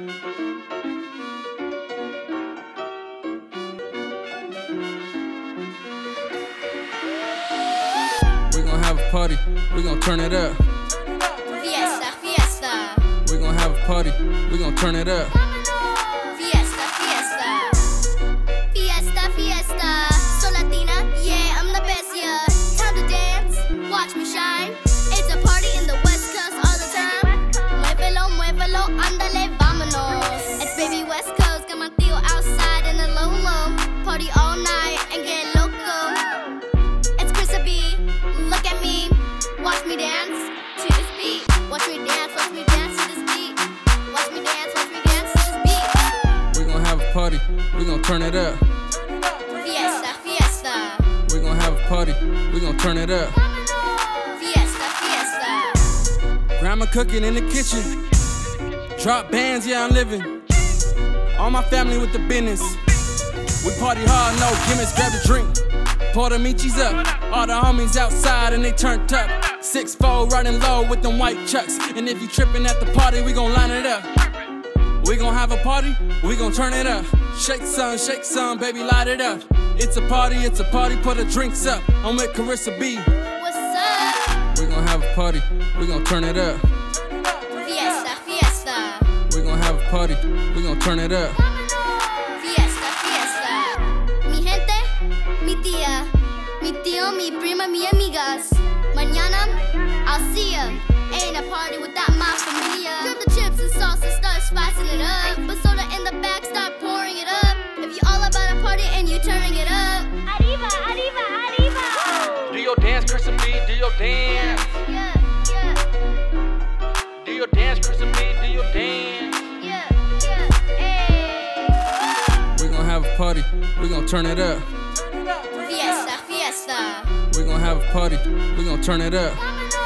We gon' have a party, we gon' turn it up. Fiesta, fiesta. We gon' have a party, we gon' turn it up. Party, we gon' turn it up. Fiesta, fiesta. We gon' have a party, we gon' turn it up. Fiesta, fiesta. Grandma cooking in the kitchen. Drop bands, yeah, I'm living. All my family with the business. We party hard, no gimmicks, grab a drink. Pour the Michis up. All the homies outside and they turned up. Six fold riding low with them white chucks. And if you tripping at the party, we gon' line it up. We gon' have a party, we gon' turn it up. Shake some, shake some, baby, light it up. It's a party, it's a party, put the drinks up. I'm with Karissa B. What's up? We gon' have a party, we gon' turn it up. Fiesta, fiesta. We gon' have a party, we gon' turn it up. Fiesta, fiesta. Mi gente, mi tía, mi tío, mi prima, mi amigas. Mañana, I'll see ya. Ain't a party without my familia. Grab the chips and salsa, spicing it up. But soda in the back, start pouring it up. If you all about a party and you turning it up. Arriba, arriba, arriba. Do your dance, Karissa B, do your dance. Yeah, yeah, Do your dance, Karissa B, do your dance. yeah, yeah. Hey. We gon' have a party, we gon' turn it up. Fiesta, fiesta. We gonna have a party, We gonna turn it up. Fiesta, fiesta.